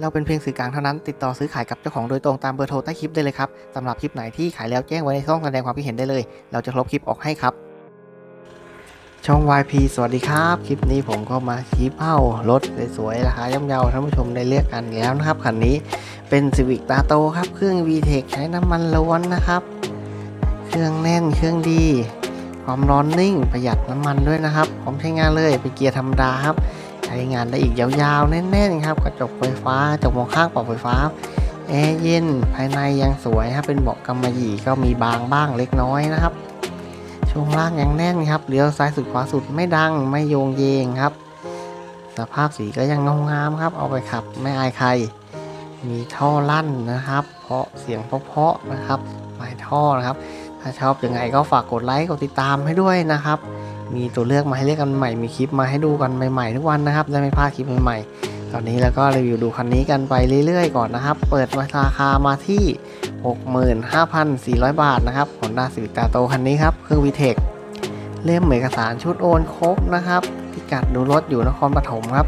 เราเป็นเพียงสื่อกลางเท่านั้น ติดต่อซื้อขายกับเจ้าของโดยตรงตามเบอร์โทรใต้คลิปได้เลยครับสำหรับคลิปไหนที่ขายแล้วแจ้งไว้ในช่องแสดงความคิดเห็นได้เลย เราจะลบคลิปออกให้ครับ ช่อง YP สวัสดีครับ คลิปนี้ผมก็มาชี้เป้ารถสวยๆราคาย่อมเยาท่านผู้ชมได้เลือกกันแล้วนะครับคันนี้เป็น Civic ตาโตครับเครื่อง VTEC ใช้น้ำมันล้วนนะครับ เครื่องแน่นเครื่องดี ความร้อนนิ่งประหยัดน้ำมันด้วยนะครับพร้อมใช้งานเลยเป็นเกียร์ธรรมดาครับ ช้งานได้อีกยาวๆ แน่นๆครับกระจกไฟฟ้ากระจกมองข้างปรับไฟฟ้าแอร์เย็นภายในยังสวยครับเป็นเบาะกำมะหยี่ก็มีบางบ้างเล็กน้อยนะครับช่วงล่างยังแน่นครับเลี้ยวซ้ายสุดขวาสุดไม่ดังไม่โยงเยงครับ สภาพสีก็ยังงามๆครับ เอาไปขับไม่อายใคร มีท่อลั่นนะครับ เพราะเสียงเพราะๆนะครับปลายท่อนะครับ ถ้าชอบยังไงก็ฝากกดไลค์กดติดตามให้ด้วยนะครับ มีตัวเลือกมาให้เลือกกันใหม่ มีคลิปมาให้ดูกันใหม่ๆทุกวันนะครับจะไม่พลาดคลิปใหม่ๆ ตอนนี้แล้วก็รีวิวดูคันนี้กันไปเรื่อยๆ ก่อนนะครับ เปิดราคามาที่ 65,400 บาทนะครับ Honda Civic Tato คันนี้ครับ เครื่อง VTEC เล่มเอกสารชุดโอนครบนะครับพิกัดดูรถอยู่นครปฐมครับ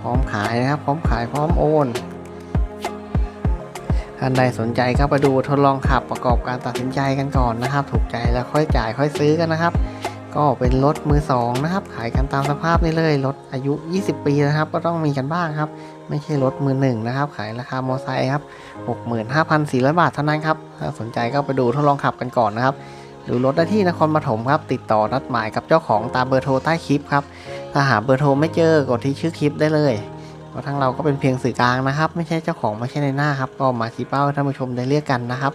พร้อมขายนะครับ พร้อมขายพร้อมโอนท่านใดสนใจก็ไปดูทดลองขับประกอบการตัดสินใจกันก่อนนะครับ ถูกใจแล้วค่อยจ่ายค่อยซื้อกันนะครับ ก็เป็นรถมือสองนะครับ ขายกันตามสภาพนี่เลยรถอายุ 20 ปีนะครับ ก็ต้องมีกันบ้างครับ ไม่ใช่รถมือหนึ่งนะครับ ขายราคามอไซค์ครับ 65,400 บาทเท่านั้นครับ ถ้าสนใจก็ไปดูทดลองขับกันก่อนนะครับดูรถได้ที่นครปฐมครับ ติดต่อนัดหมายกับเจ้าของตามเบอร์โทรใต้คลิปครับ ถ้าหาเบอร์โทรไม่เจอกดที่ชื่อคลิปได้เลยเพราะทั้งเราก็เป็นเพียงสื่อกลางนะครับ ไม่ใช่เจ้าของไม่ใช่ในหน้าครับ ก็มาชี้เป้าให้ท่านผู้ชมได้เลือกกันนะครับ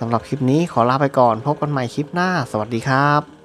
สำหรับคลิปนี้ขอลาไปก่อน พบกันใหม่คลิปหน้า สวัสดีครับ